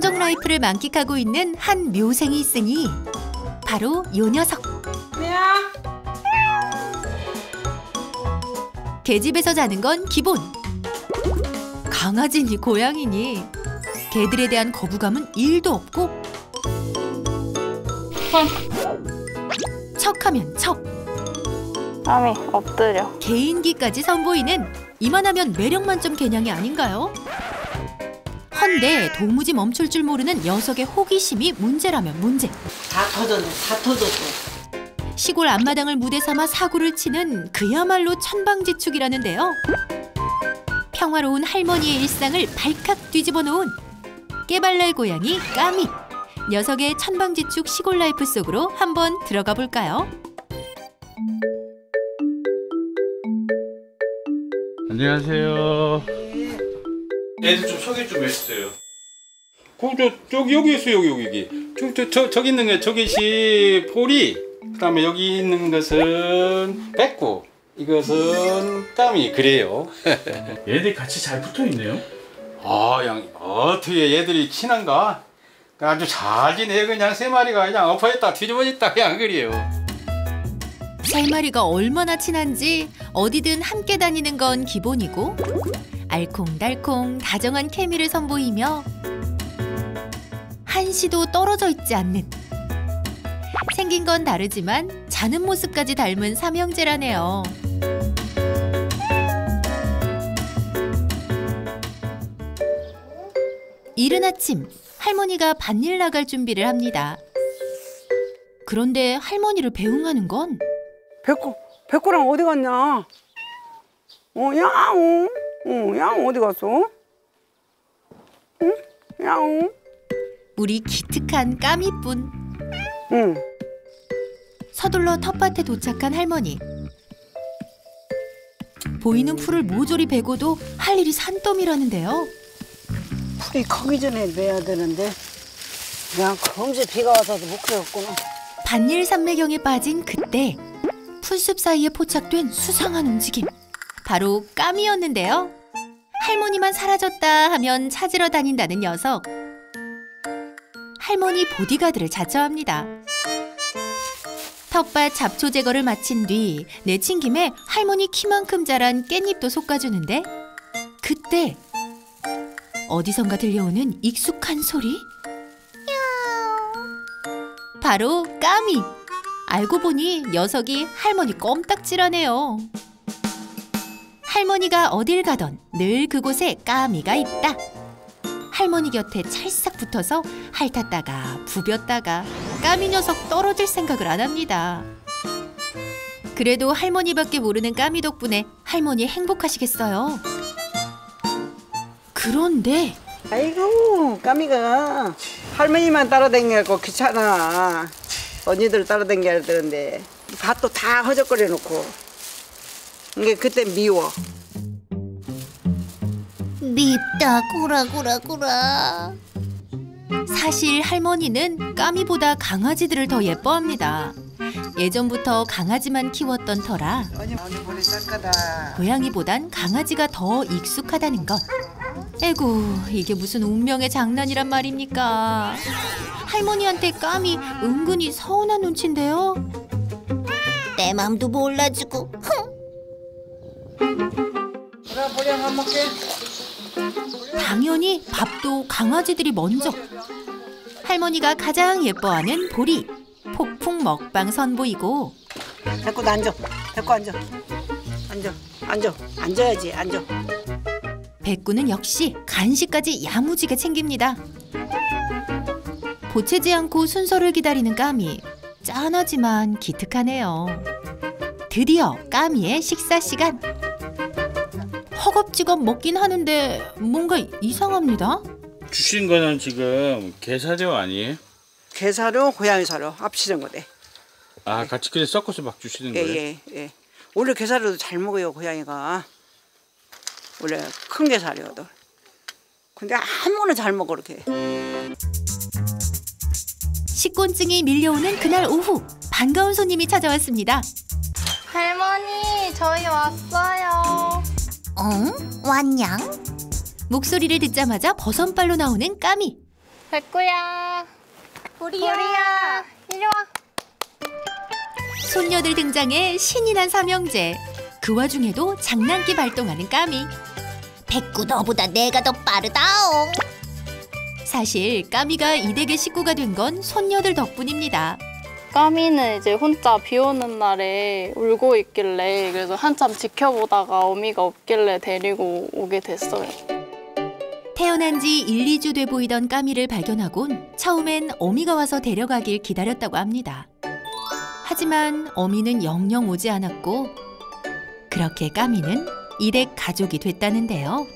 청정 라이프를 만끽하고 있는 한 묘생이 있으니 바로 요 녀석. 개집에서 자는 건 기본. 강아지니 고양이니 개들에 대한 거부감은 일도 없고 척하면 척 까미 엎드려. 개인기까지 선보이는 이만하면 매력 만점 개냥이 아닌가요? 헌데 도무지 멈출 줄 모르는 녀석의 호기심이 문제라면 문제. 다 터졌네. 다 터졌어. 시골 앞마당을 무대 삼아 사고를 치는 그야말로 천방지축이라는데요. 평화로운 할머니의 일상을 발칵 뒤집어 놓은 깨발랄 고양이 까미. 녀석의 천방지축 시골 life 속으로 한번 들어가 볼까요? 안녕하세요. 애들 좀 소개 좀 해주세요. 그저 저기 여기 있어요 여기 여기 여기. 저저 저, 저기 있는 게 저기 시 포리. 그다음에 여기 있는 것은 백구. 이것은 까미 그래요. 얘들이 같이 잘 붙어 있네요. 아, 양 어떻게 얘들이 친한가? 아주 잘 지내 그냥 세 마리가 그냥 엎어졌다 뒤집어졌다 그냥 그래요. 세 마리가 얼마나 친한지 어디든 함께 다니는 건 기본이고 알콩달콩 다정한 케미를 선보이며 한시도 떨어져 있지 않는 생긴 건 다르지만 자는 모습까지 닮은 삼형제라네요. 이른 아침 할머니가 밭일 나갈 준비를 합니다. 그런데 할머니를 배웅하는 건 백구, 백구랑 어디 갔냐? 어, 야옹. 어, 야옹 어디 갔어? 응? 야옹. 우리 기특한 까미뿐. 응. 서둘러 텃밭에 도착한 할머니. 보이는 풀을 모조리 베고도 할 일이 산더미라는데요. 풀이 커기 전에 내야 되는데. 야, 금세 비가 와서도 못 그랬구나. 반일 산매경에 빠진 그때 풀숲 사이에 포착된 수상한 움직임. 바로 까미였는데요. 할머니만 사라졌다 하면 찾으러 다닌다는 녀석. 할머니 보디가드를 자처합니다. 텃밭 잡초 제거를 마친 뒤 내친 김에 할머니 키만큼 자란 깻잎도 솎아주는데 그때 어디선가 들려오는 익숙한 소리? 바로 까미. 알고 보니 녀석이 할머니 껌딱지라네요. 할머니가 어딜 가던 늘 그곳에 까미가 있다. 할머니 곁에 찰싹 붙어서 핥았다가 부볐다가 까미 녀석 떨어질 생각을 안 합니다. 그래도 할머니밖에 모르는 까미 덕분에 할머니 행복하시겠어요. 그런데 아이고, 까미가 할머니만 따라다니고 귀찮아. 언니들 따라다녀야 되는데 밭도 다 허적거려 놓고 이게 그때 미워. 밉다 구라구라구라. 사실 할머니는 까미보다 강아지들을 더 예뻐합니다. 예전부터 강아지만 키웠던 터라. 고양이보단 강아지가 더 익숙하다는 것. 에고 이게 무슨 운명의 장난이란 말입니까? 할머니한테 까미 은근히 서운한 눈치인데요. 내 맘도 몰라주고. 먹게. 당연히 밥도 강아지들이 먼저. 할머니가 가장 예뻐하는 보리. 폭풍 먹방 선보이고 데리고 앉아. 데리고 앉아. 앉아. 앉아. 앉아야지. 앉아. 백구는 역시 간식까지 야무지게 챙깁니다. 보채지 않고 순서를 기다리는 까미. 짠하지만 기특하네요. 드디어 까미의 식사 시간. 허겁지겁 먹긴 하는데 뭔가 이상합니다. 주신 거는 지금 게사료 아니에요? 게사료, 고양이 사료 합치는 거대. 아 같이 그냥 섞어서 막 주시는 예, 거예요? 예, 예. 원래 게사료도 잘 먹어요, 고양이가. 원래 큰 게사료도. 근데 아무나 잘 먹어, 이렇게. 식곤증이 밀려오는 그날 오후 반가운 손님이 찾아왔습니다. 할머니, 저희 왔어요. 어? 왔냥? 목소리를 듣자마자 버선발로 나오는 까미. 백구야. 보리야. 보리야. 이리 와. 손녀들 등장에 신이 난 삼형제. 그 와중에도 장난기 발동하는 까미. 백구 너보다 내가 더 빠르다옹. 사실 까미가 이 댁의 식구가 된 건 손녀들 덕분입니다. 까미는 이제 혼자 비 오는 날에 울고 있길래 그래서 한참 지켜보다가 어미가 없길래 데리고 오게 됐어요. 태어난 지 1, 2주 돼 보이던 까미를 발견하곤 처음엔 어미가 와서 데려가길 기다렸다고 합니다. 하지만 어미는 영영 오지 않았고 그렇게 까미는 이댁 가족이 됐다는데요.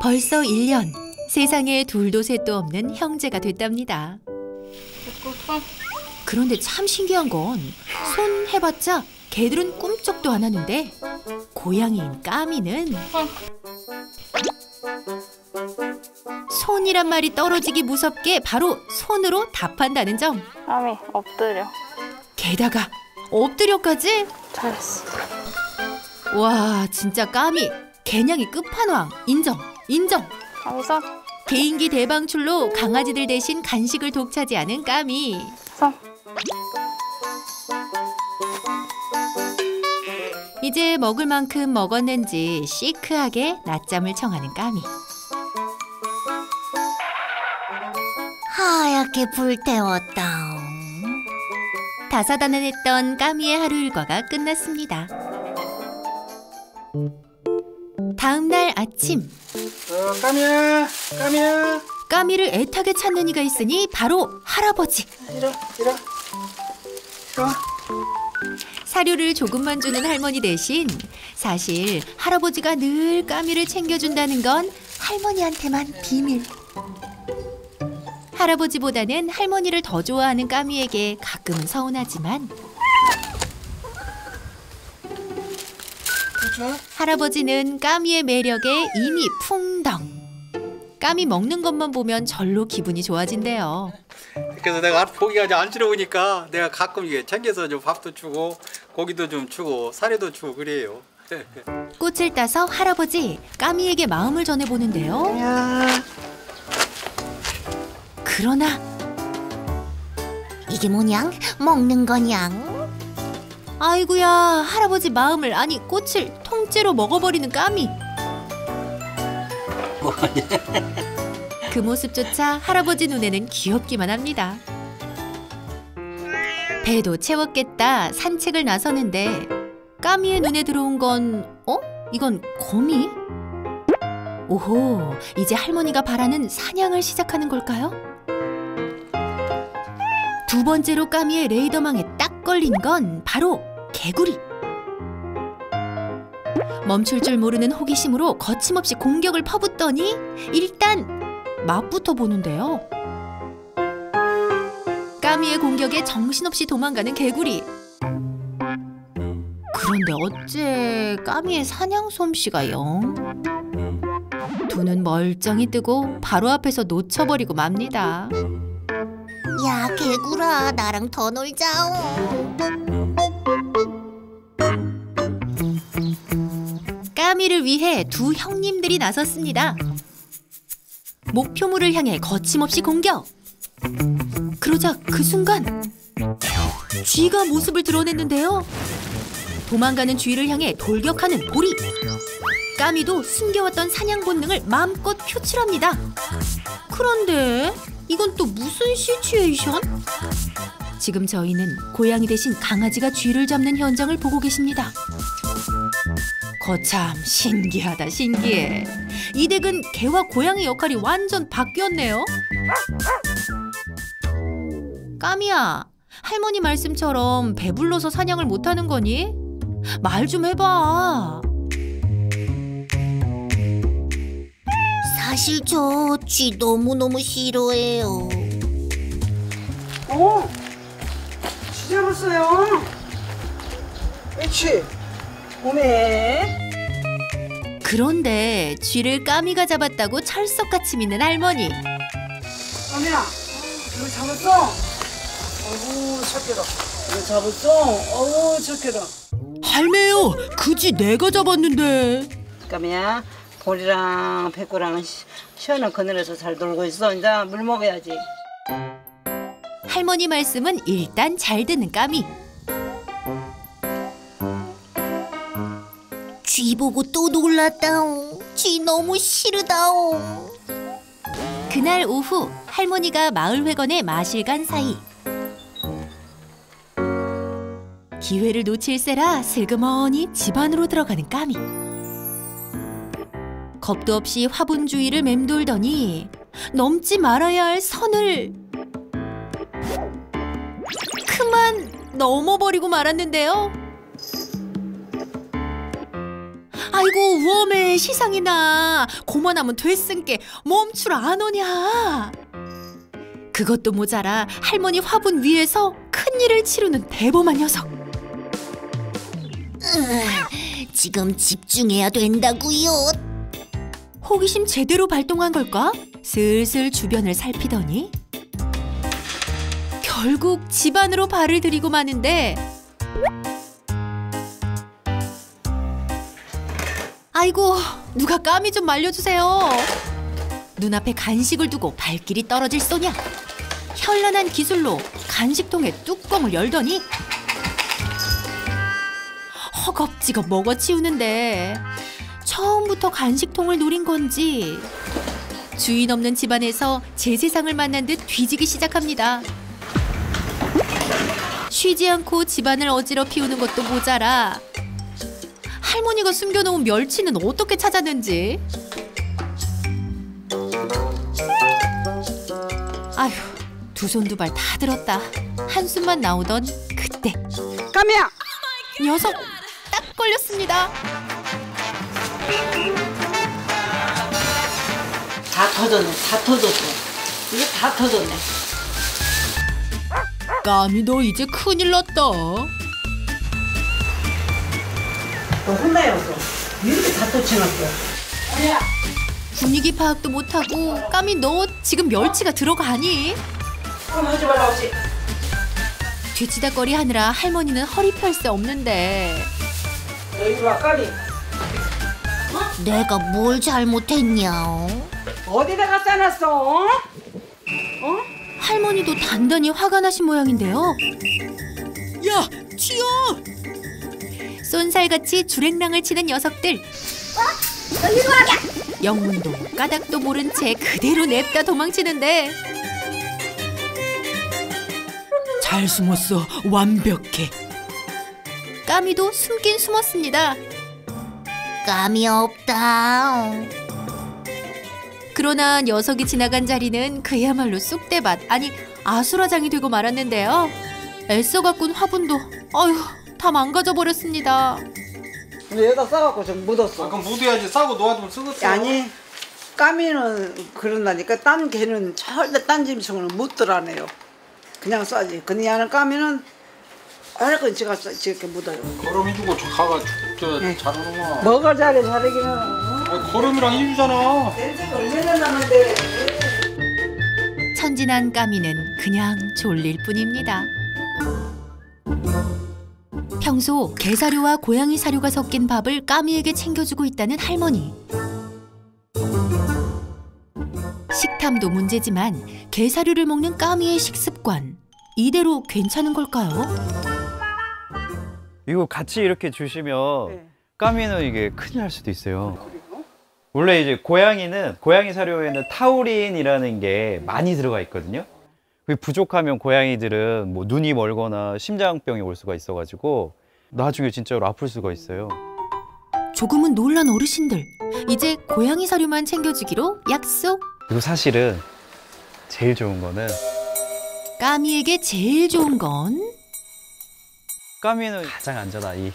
벌써 1년 세상에 둘도 셋도 없는 형제가 됐답니다. 그런데 참 신기한 건 손 해봤자 개들은 꿈쩍도 안 하는데 고양이인 까미는 손이란 말이 떨어지기 무섭게 바로 손으로 답한다는 점. 까미 엎드려. 게다가 엎드려까지? 잘했어. 와 진짜 까미 개냥이 끝판왕 인정 인정. 손. 개인기 대방출로 강아지들 대신 간식을 독차지하는 까미. 손. 이제 먹을 만큼 먹었는지 시크하게 낮잠을 청하는 까미. 하얗게 불태웠다옹. 다사다난했던 까미의 하루 일과가 끝났습니다. 다음 날 아침 어, 까미야, 까미야. 까미를 애타게 찾는 이가 있으니 바로 할아버지. 이리 이리 사료를 조금만 주는 할머니 대신 사실 할아버지가 늘 까미를 챙겨준다는 건 할머니한테만 비밀. 할아버지보다는 할머니를 더 좋아하는 까미에게 가끔은 서운하지만 할아버지는 까미의 매력에 이미 풍덩. 까미 먹는 것만 보면 절로 기분이 좋아진대요. 그래서 내가 고기가 이제 안쓰러우니까 내가 가끔 이게 챙겨서 좀 밥도 주고 고기도 좀 주고 사료도 주고 그래요. 꽃을 따서 할아버지 까미에게 마음을 전해보는데요. 그러나 이게 뭐냥? 먹는 거냥? 아이구야 할아버지 마음을 아니 꽃을 통째로 먹어버리는 까미. 그 모습조차 할아버지 눈에는 귀엽기만 합니다. 배도 채웠겠다 산책을 나서는데 까미의 눈에 들어온 건 어? 이건 거미? 오호 이제 할머니가 바라는 사냥을 시작하는 걸까요? 두 번째로 까미의 레이더망에 딱 걸린 건 바로 개구리. 멈출 줄 모르는 호기심으로 거침없이 공격을 퍼붓더니 일단 맛부터 보는데요. 까미의 공격에 정신없이 도망가는 개구리. 그런데 어째 까미의 사냥 솜씨가 영? 두눈 멀쩡히 뜨고 바로 앞에서 놓쳐버리고 맙니다. 야 개구라 나랑 더 놀자옹. 까미를 위해 두 형님들이 나섰습니다. 목표물을 향해 거침없이 공격. 그러자 그 순간 쥐가 모습을 드러냈는데요. 도망가는 쥐를 향해 돌격하는 보리. 까미도 숨겨왔던 사냥 본능을 마음껏 표출합니다. 그런데 이건 또 무슨 시츄에이션? 지금 저희는 고양이 대신 강아지가 쥐를 잡는 현장을 보고 계십니다. 거참 신기하다 신기해. 이 댁은 개와 고양이 역할이 완전 바뀌었네요. 까미야, 할머니 말씀처럼 배불러서 사냥을 못하는 거니? 말 좀 해봐. 사실 저 쥐 너무너무 싫어해요. 오, 쥐잡았어요. 그렇지. 오메. 그런데 쥐를 까미가 잡았다고 철석같이 믿는 할머니. 까미야, 이거 잡았어? 어우, 착해라. 이거 잡았어? 어우, 착해라. 할매요, 그쥐 내가 잡았는데. 까미야, 보리랑 백구랑 시- 시원한 그늘에서 잘 놀고 있어. 이제 물 먹어야지. 할머니 말씀은 일단 잘 듣는 까미. 쥐 보고 또 놀랐다옹. 쥐 너무 싫으다옹. 그날 오후 할머니가 마을회관에 마실 간 사이 기회를 놓칠세라 슬그머니 집 안으로 들어가는 까미 겁도 없이 화분 주위를 맴돌더니 넘지 말아야 할 선을 그만 넘어버리고 말았는데요 아이고 웜에 시상이나. 고만하면 됐은께. 멈추라 안 오냐. 그것도 모자라 할머니 화분 위에서 큰일을 치르는 대범한 녀석. 지금 집중해야 된다고요. 호기심 제대로 발동한 걸까? 슬슬 주변을 살피더니. 결국 집 안으로 발을 들이고 마는데 아이고 누가 까미 좀 말려주세요 눈앞에 간식을 두고 발길이 떨어질 소냐 현란한 기술로 간식통의 뚜껑을 열더니 허겁지겁 먹어치우는데 처음부터 간식통을 노린 건지 주인 없는 집안에서 제 세상을 만난 듯 뒤지기 시작합니다. 쉬지 않고 집안을 어지럽히우는 것도 모자라 할머니가 숨겨놓은 멸치는 어떻게 찾았는지 아휴 두 손 두 발 다 들었다 한숨만 나오던 그때 까미야. 녀석 딱 걸렸습니다. 다 터졌네. 다 터졌어. 이게 다 터졌네. 까미 너 이제 큰일 났다. 너 혼나였어. 이렇게 다 터치놨어. 분위기 파악도 못하고 까미 너 지금 멸치가 들어가니? 그럼 하지 말라고 지 뒤치다거리 하느라 할머니는 허리 펼새 없는데 너 이리 와 까미. 내가 뭘 잘못했냐? 어디다 갖다 놨어? 어? 할머니도 단단히 화가 나신 모양인데요. 야, 튀어! 쏜살같이 주랭랑을 치는 녀석들. 영문도 까닭도 모른 채 그대로 냅다 도망치는데 잘 숨었어 완벽해 까미도 숨긴 숨었습니다 감이 없다. 그러나 녀석이 지나간 자리는 그야말로 쑥대밭 아니 아수라장이 되고 말았는데요. 애써 가꾼 화분도 어휴 다 망가져 버렸습니다. 근데 여기다 싸갖고 좀 묻었어. 아, 그럼 묻어야지 싸고 놓아두면 쓰겠어. 아니 까미는 그런다니까 딴 개는 절대 딴 짐승은 못 들어내요. 그냥 싸지. 그냥 까미는 얼른 지가 싸- 이렇게 묻어요. 걸음해주고 저 가가 저 네. 잘하는구만. 먹을 자리 자르기는 아, 걸음이랑 해주잖아. 냄새가 얼마나 나는데. 천진한 까미는 그냥 졸릴 뿐입니다. 평소 개사료와 고양이 사료가 섞인 밥을 까미에게 챙겨주고 있다는 할머니. 식탐도 문제지만 개사료를 먹는 까미의 식습관 이대로 괜찮은 걸까요? 이거 같이 이렇게 주시면 네. 까미는 이게 큰일 날 수도 있어요. 원래 이제 고양이는 고양이 사료에는 타우린이라는 게 많이 들어가 있거든요. 그게 부족하면 고양이들은 뭐 눈이 멀거나 심장병이 올 수가 있어가지고 나중에 진짜로 아플 수가 있어요. 조금은 놀란 어르신들 이제 고양이 사료만 챙겨주기로 약속. 그리고 사실은 제일 좋은 거는 까미에게 제일 좋은 건 까미는 가장 안전한 이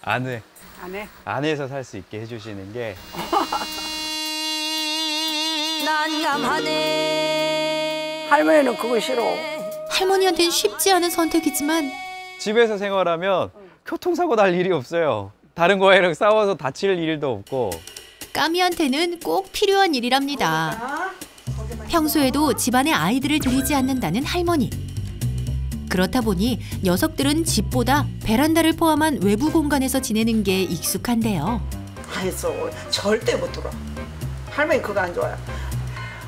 안에 안 해. 안에서 살 수 있게 해주시는 게 할머니는 그거 싫어. 할머니한텐 쉽지 않은 선택이지만 집에서 생활하면 교통사고 날 일이 없어요. 다른 고양이랑 싸워서 다칠 일도 없고 까미한테는 꼭 필요한 일이랍니다. 평소에도 집안에 아이들을 들이지 않는다는 할머니. 그렇다 보니 녀석들은 집보다 베란다를 포함한 외부 공간에서 지내는 게 익숙한데요. 했어. 절대 못 들어. 할머니 그거 안 좋아요.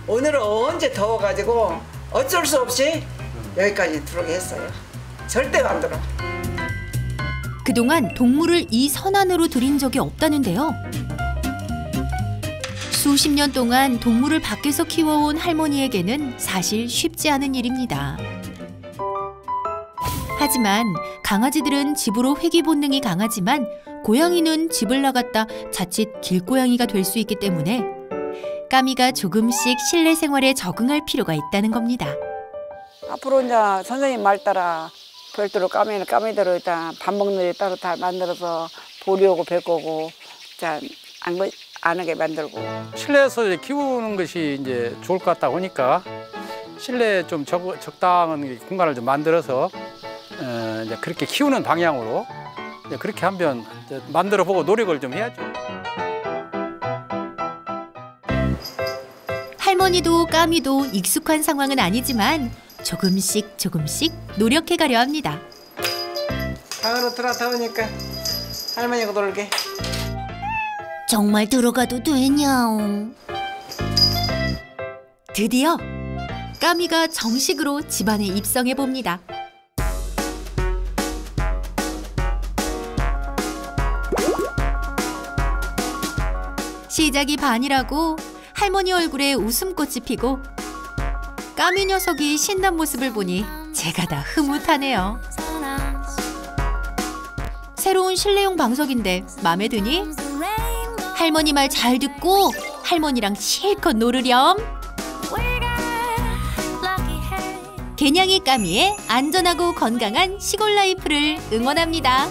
오늘은 언제 더워가지고 어쩔 수 없이 여기까지 들어오게 했어요. 절대 안 들어. 그동안 동물을 이 선안으로 들인 적이 없다는데요. 수십 년 동안 동물을 밖에서 키워온 할머니에게는 사실 쉽지 않은 일입니다. 하지만 강아지들은 집으로 회귀 본능이 강하지만 고양이는 집을 나갔다 자칫 길고양이가 될 수 있기 때문에 까미가 조금씩 실내 생활에 적응할 필요가 있다는 겁니다. 앞으로 이제 선생님 말 따라 별도로 까미는 까미대로 일단 밥 먹는 데 따로 다 만들어서 보리 오고 별 거고 자, 안, 거- 안 하게 만들고 실내에서 이제 키우는 것이 이제 좋을 것 같다 보니까 실내에 좀 적, 적당한 공간을 좀 만들어서 어, 이제 그렇게 키우는 방향으로 이제 그렇게 이제 만들어 보고 노력을 좀 해야죠. 할머니도 까미도 익숙한 상황은 아니지만 조금씩 조금씩 노력해 가려 합니다. 방으로 들어 더우니까 할머니가 놀게. 정말 들어가도 되냐옹. 드디어 까미가 정식으로 집안에 입성해 봅니다. 시작이 반이라고 할머니 얼굴에 웃음꽃이 피고 까미 녀석이 신난 모습을 보니 제가 다 흐뭇하네요. 새로운 실내용 방석인데 마음에 드니? 할머니 말 잘 듣고 할머니랑 실컷 놀으렴. 개냥이 까미의 안전하고 건강한 시골 라이프를 응원합니다.